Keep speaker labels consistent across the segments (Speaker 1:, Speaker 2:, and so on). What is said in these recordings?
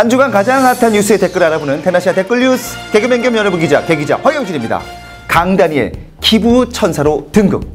Speaker 1: 한 주간 가장 핫한 뉴스의 댓글 알아보는 테나시아 댓글 뉴스 개그맨 겸 여러분 기자 개기자 황영진입니다. 강다니엘 기부 천사로 등극.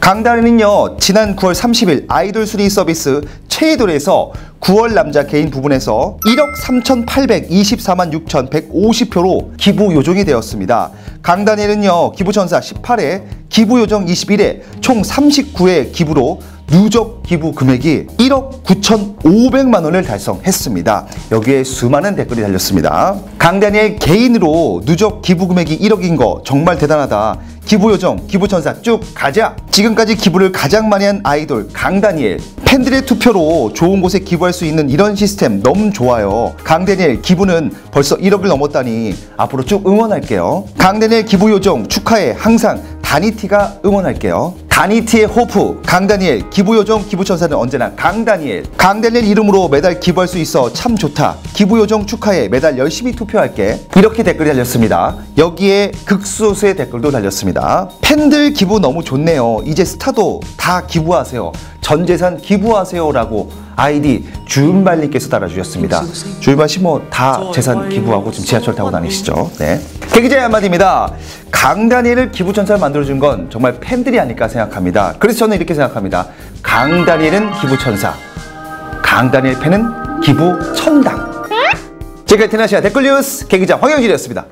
Speaker 1: 강다니엘은요 지난 9월 30일 아이돌 순위 서비스 최애돌에서 9월 남자 개인 부분에서 1억 3,824만 6,150표로 기부 요정이 되었습니다. 강다니엘은요 기부 천사 18회, 기부 요정 21회, 총 39회 기부로 누적 기부 금액이 1억 9,500만 원을 달성했습니다. 여기에 수많은 댓글이 달렸습니다. 강다니엘 개인으로 누적 기부 금액이 1억인 거 정말 대단하다. 기부 요정, 기부 천사 쭉 가자. 지금까지 기부를 가장 많이 한 아이돌 강다니엘. 팬들의 투표로 좋은 곳에 기부할 수 있는 이런 시스템 너무 좋아요. 강다니엘 기부는 벌써 1억을 넘었다니 앞으로 쭉 응원할게요. 강다니엘 기부 요정 축하해. 항상 다니티가 응원할게요. 다니티의 호프 강다니엘 기부요정 기부천사는 언제나 강다니엘 강다니엘 이름으로 매달 기부할 수 있어 참 좋다 기부요정 축하해 매달 열심히 투표할게 이렇게 댓글이 달렸습니다 여기에 극소수의 댓글도 달렸습니다 팬들 기부 너무 좋네요 이제 스타도 다 기부하세요 전 재산 기부하세요라고 아이디 주윤발님께서 달아주셨습니다. 주윤발 씨 뭐 다 재산 기부하고 지금 지하철 타고 다니시죠. 네. 개기자의 한마디입니다. 강다니엘을 기부천사를 만들어준 건 정말 팬들이 아닐까 생각합니다. 그래서 저는 이렇게 생각합니다. 강다니엘은 기부천사, 강다니엘 팬은 기부천당. 지금까지 테나시아 댓글 뉴스 개기자 황영진이었습니다.